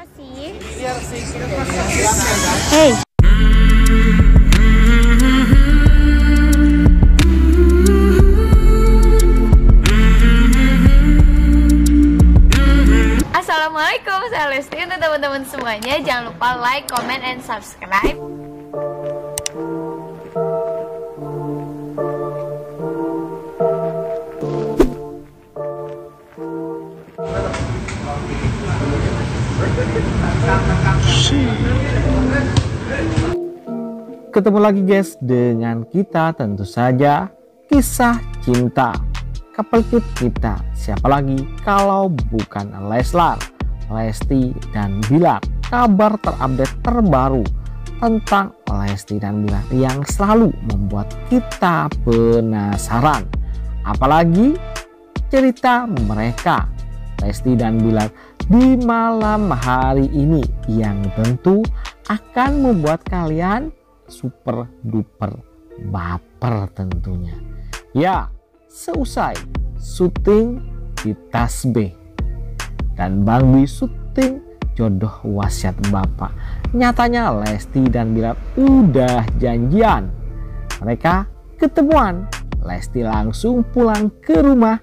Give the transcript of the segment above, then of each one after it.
apa sih? Hey. Assalamualaikum, saya Lesti untuk teman-teman semuanya. Jangan lupa like, comment, and subscribe. Ketemu lagi guys dengan kita tentu saja kisah cinta. Couple cute kita siapa lagi? Kalau bukan Leslar, Lesti dan Bilar. Kabar terupdate terbaru tentang Lesti dan Bilar yang selalu membuat kita penasaran. Apalagi cerita mereka Lesti dan Bilar di malam hari ini yang tentu akan membuat kalian super duper baper tentunya. Ya, seusai syuting di Tasbih dan Bang Bi syuting jodoh wasiat Bapak. Nyatanya Lesti dan Bilar udah janjian. Mereka ketemuan. Lesti langsung pulang ke rumah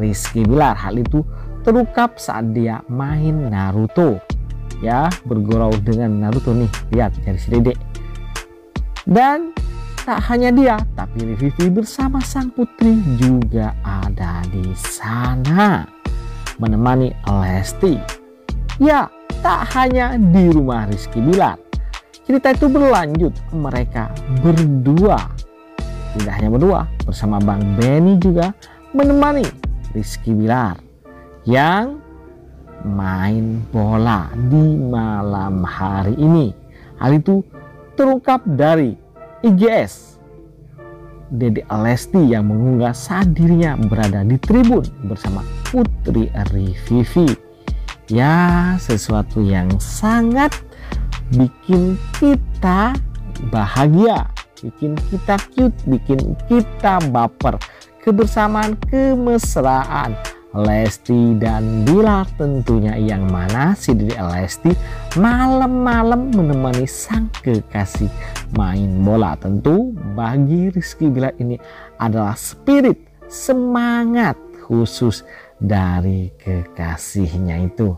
Rizky Bilar. Hal itu terungkap saat dia main Naruto. Ya, bergurau dengan Naruto nih. Lihat dari si Dedek dan tak hanya dia, tapi Vivi bersama sang putri juga ada di sana menemani Lesti. Ya, tak hanya di rumah Rizky Bilar. Cerita itu berlanjut mereka berdua. Tidak hanya berdua, bersama Bang Benny juga menemani Rizky Bilar yang main bola di malam hari ini. Hal itu terungkap dari IGS Dede Alesti yang mengunggah saat dirinya berada di tribun bersama Putri Rivivi. Ya, sesuatu yang sangat bikin kita bahagia, bikin kita cute, bikin kita baper. Kebersamaan, kemesraan, Lesti dan Bilar tentunya yang mana si Dede Lesti malam-malam menemani sang kekasih main bola. Tentu bagi Rizky Bilar ini adalah spirit semangat khusus dari kekasihnya itu.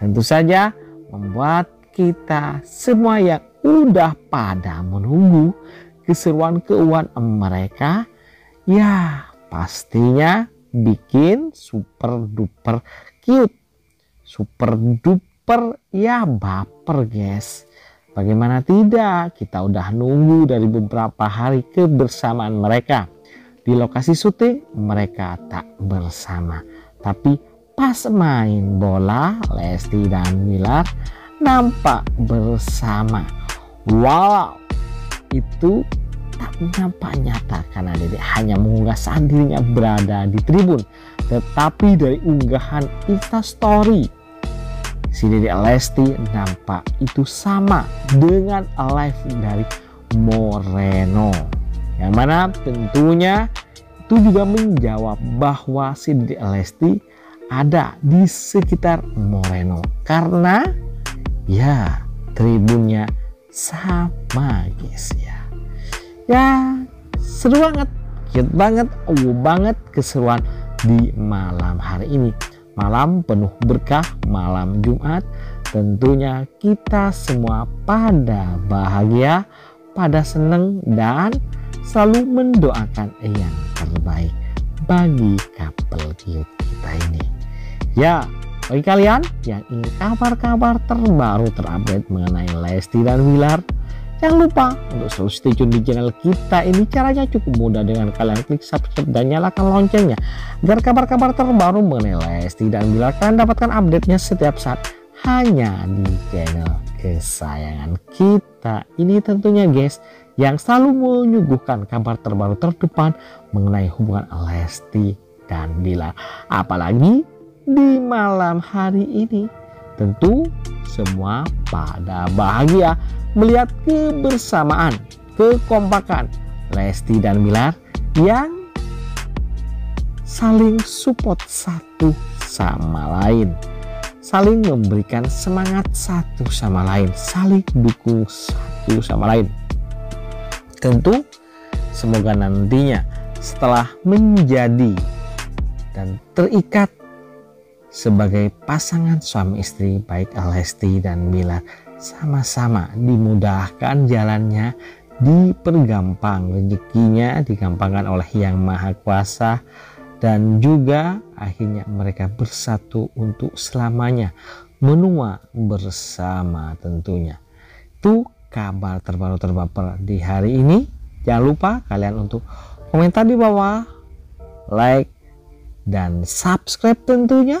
Tentu saja membuat kita semua yang udah pada menunggu keseruan keuangan mereka ya pastinya bikin super duper cute. Super duper ya baper guys. Bagaimana tidak? Kita udah nunggu dari beberapa hari kebersamaan mereka. Di lokasi syuting mereka tak bersama. Tapi pas main bola Lesti dan Wilar nampak bersama. Wow itu tak nampak nyata karena Dede hanya mengunggah saat dirinya berada di tribun. Tetapi dari unggahan instastory si Dede Lesti nampak itu sama dengan live dari Moreno. Yang mana tentunya itu juga menjawab bahwa si Dede Lesti ada di sekitar Moreno karena ya tribunnya sama guys ya ya seru banget cute banget wow banget keseruan di malam hari ini. Malam penuh berkah malam Jumat. Tentunya kita semua pada bahagia pada seneng dan selalu mendoakan yang terbaik bagi couple cute kita ini. Ya bagi kalian yang ingin kabar-kabar terbaru terupdate mengenai Lesti dan Wilar Jangan lupa untuk selalu stay tune di channel kita ini. Caranya cukup mudah. Dengan kalian klik subscribe dan nyalakan loncengnya agar kabar-kabar terbaru mengenai Lesti dan Bilar kalian dapatkan update-nya setiap saat hanya di channel kesayangan kita. Ini tentunya guys yang selalu menyuguhkan kabar terbaru terdepan mengenai hubungan Lesti dan Bilar apalagi di malam hari ini tentu semua pada bahagia melihat kebersamaan, kekompakan Lesti dan Bilar yang saling support satu sama lain. saling memberikan semangat satu sama lain, saling dukung satu sama lain. Tentu semoga nantinya setelah menjadi dan terikat sebagai pasangan suami istri baik Alesti dan Mila sama-sama dimudahkan jalannya dipergampang rezekinya digampangkan oleh yang maha kuasa dan juga akhirnya mereka bersatu untuk selamanya menua bersama tentunya. Itu kabar terbaru terbaper di hari ini. Jangan lupa kalian untuk komentar di bawah like dan subscribe tentunya